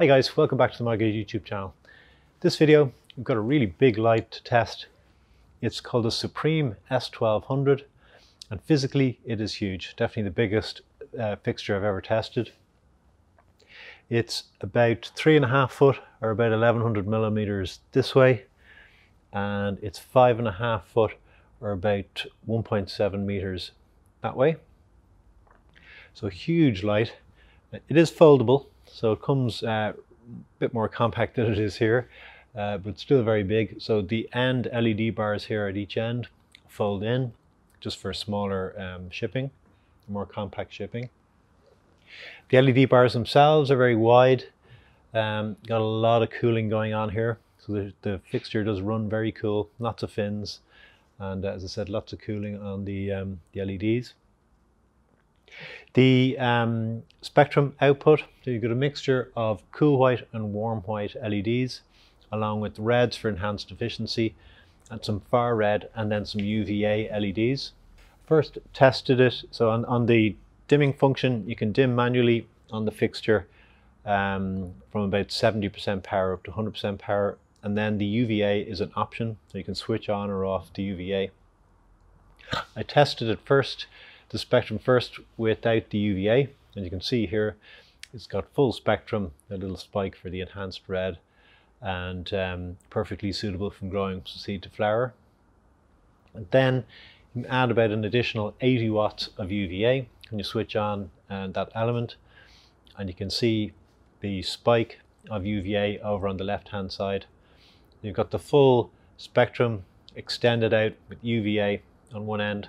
Hi guys, welcome back to the MIGRO YouTube channel. This video, we've got a really big light to test. It's called the Supreme S1200 and physically it is huge, definitely the biggest uh, fixture I've ever tested. It's about three and a half foot or about 1100 millimeters this way and it's five and a half foot or about 1.7 meters that way. So huge light. It is foldable, so it comes uh, a bit more compact than it is here, uh, but still very big. So the end LED bars here at each end fold in just for smaller um, shipping, more compact shipping. The LED bars themselves are very wide. Um, got a lot of cooling going on here. So the, the fixture does run very cool, lots of fins. And uh, as I said, lots of cooling on the, um, the LEDs. The um, spectrum output, so you've got a mixture of cool white and warm white LEDs, along with reds for enhanced efficiency, and some far red, and then some UVA LEDs. First tested it, so on, on the dimming function, you can dim manually on the fixture um, from about 70% power up to 100% power, and then the UVA is an option, so you can switch on or off the UVA. I tested it first the spectrum first without the UVA and you can see here it's got full spectrum a little spike for the enhanced red and um, perfectly suitable from growing from seed to flower. And then you can add about an additional 80 watts of UVA when you switch on uh, that element and you can see the spike of UVA over on the left hand side. You've got the full spectrum extended out with UVA on one end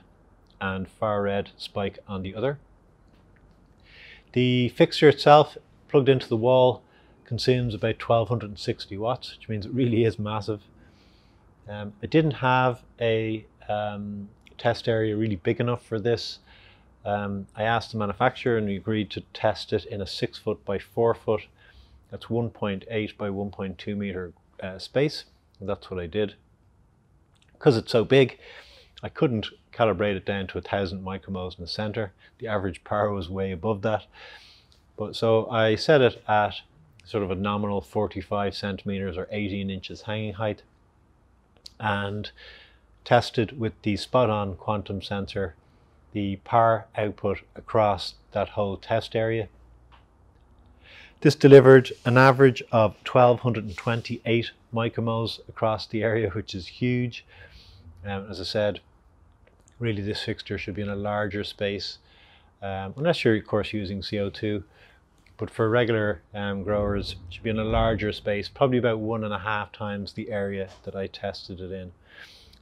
and far red spike on the other. The fixture itself plugged into the wall consumes about 1260 watts, which means it really is massive. Um, it didn't have a um, test area really big enough for this. Um, I asked the manufacturer and we agreed to test it in a 6 foot by 4 foot. That's 1.8 by 1.2 meter uh, space. And that's what I did. Because it's so big, I couldn't calibrate it down to a thousand micromoles in the center. The average power was way above that. But so I set it at sort of a nominal 45 centimeters or 18 inches hanging height and tested with the spot on quantum sensor the power output across that whole test area. This delivered an average of 1228 micromoles across the area, which is huge. Um, as I said, really this fixture should be in a larger space, um, unless you're of course using CO2. But for regular um, growers, it should be in a larger space, probably about one and a half times the area that I tested it in.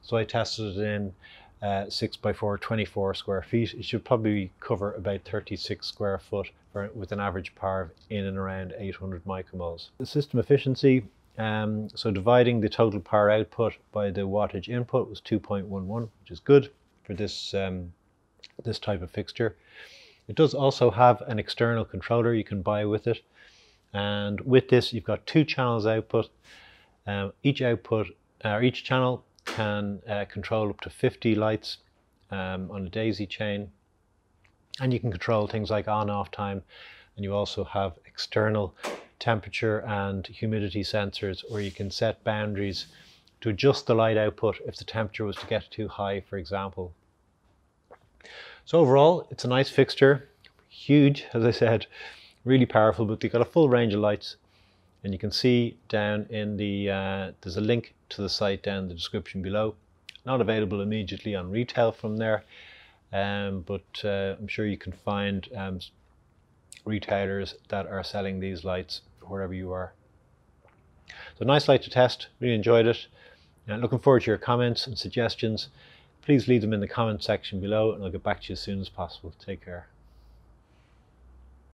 So I tested it in uh, 6 by 4, 24 square feet. It should probably cover about 36 square foot for, with an average power in and around 800 micromoles. The system efficiency, um, so dividing the total power output by the wattage input was 2.11, which is good for this, um, this type of fixture. It does also have an external controller you can buy with it. And with this, you've got two channels output. Um, each output, or each channel can uh, control up to 50 lights um, on a daisy chain. And you can control things like on off time. And you also have external temperature and humidity sensors where you can set boundaries to adjust the light output if the temperature was to get too high, for example. So overall, it's a nice fixture, huge, as I said, really powerful, but they've got a full range of lights. And you can see down in the, uh, there's a link to the site down in the description below. Not available immediately on retail from there, um, but uh, I'm sure you can find um, retailers that are selling these lights wherever you are. So nice light to test, really enjoyed it. And looking forward to your comments and suggestions please leave them in the comment section below and I'll get back to you as soon as possible. Take care.